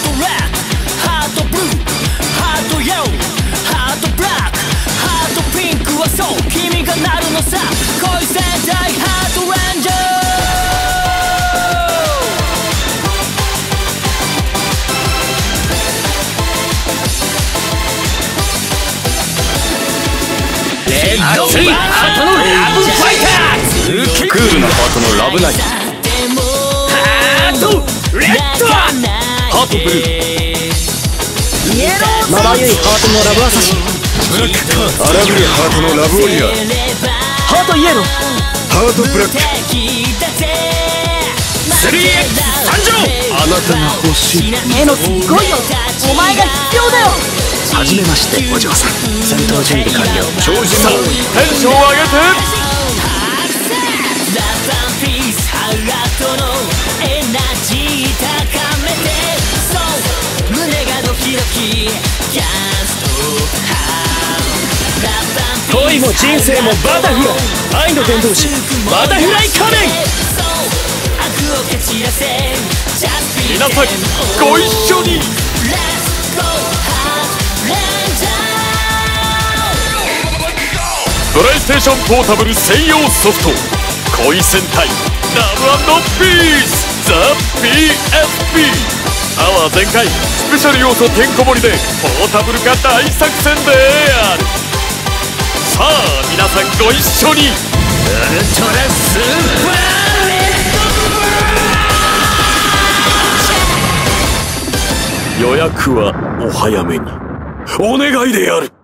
ートレッドハートブルーハートイエローハートブラックハートピンクはそう君がなるのさ恋戦隊ハートレンジャーレッド!熱いハートのラブファイタークールなハートのラブナイトハート!レッドハートブルーイエローまばゆいハートのラブアサシブラック荒ぶりハートのラブウォリアーハートイエローハートブラック 3X 誕生あなたが欲しいエノキ来いよ。お前が必要だよ。はじめましてお嬢さん。戦闘準備完了。長寿さんテンション上げて恋も人生もバタフライ愛の伝道師バタフライ仮面。皆さんご一緒に。プレイステーションポータブル専用ソフト。恋戦隊。ラブピース。ザ・ PSP パワー全開。ペシャル要素てんこ盛りでポータブル化大作戦である。さあ皆さんご一緒に。ウルトラスーパーレッド予約はお早めに。お願いである。